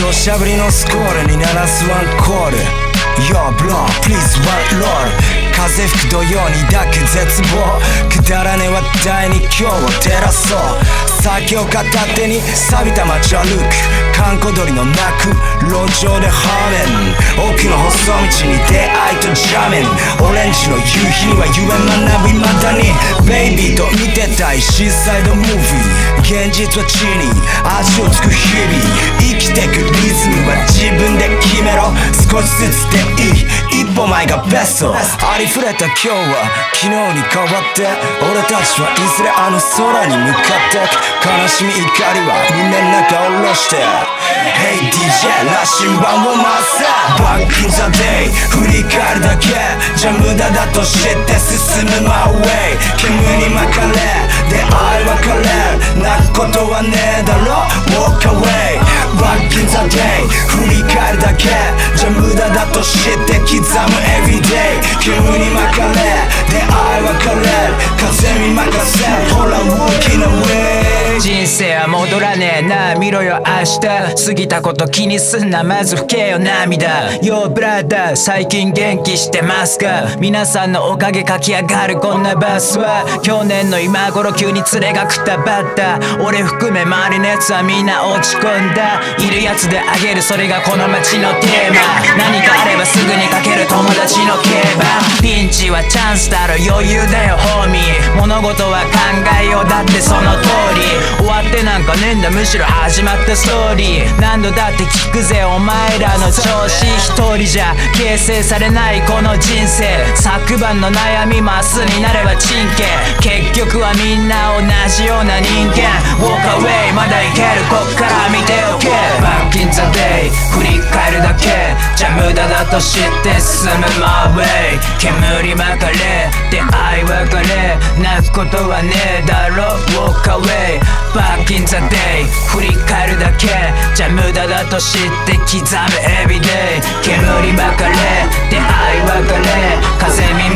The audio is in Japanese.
どしゃぶりのスコールに鳴らすワンコール Yo blow, please one roll 風吹く土曜に抱く絶望くだらね話題に今日を照らそう酒を片手に錆びた街を歩く閑古鳥の鳴く路上でハーメン奥の細道に出会いとジャメンオレンジの夕日には夢学びまたにベイビーと見てたいシーサイドムービー。現実は地に味をつく日々。生きてくリズムは自分で決めろ。少しずつでいい。一歩前がベスト。ありふれた今日は昨日に変わって。俺たちはいずれあの空に向かって。悲しみ怒りは胸の中下ろして。Hey DJ ラッシュ版を回せ Back in the day 振り返るだけ。じゃ無駄だと知って進む My way だと知って刻む Everyday 煙に巻かれ出見ろよ明日過ぎたこと気にすんなまず拭けよ涙 Yo brother 最近元気してますか?皆さんのおかげ書き上がるこんなバスは。去年の今頃急に連れがくたばった俺含め周りのやつはみんな落ち込んだ。いるやつであげるそれがこの街のテーマ。何かあればすぐにかける友達の競馬。ピンチはチャンスだろ余裕だよホーミー。物事は考えよう。だってその通り。ってなんかねえんだむしろ始まったストーリー。何度だって聞くぜお前らの調子一人じゃ形成されないこの人生。昨晩の悩みも明日になればチンケ結局はみんな同じような人間。Walk away まだいけるこっから見ておけ。Back in the day 振り返るだけ。じゃ無駄だと知って進む My way 煙まかれ。出会い別れ泣くことはねえだろ。Walk away Back in the day 振り返るだけ。じゃ無駄だと知って刻む。Everyday 煙ばかれ。出会い別れ。風に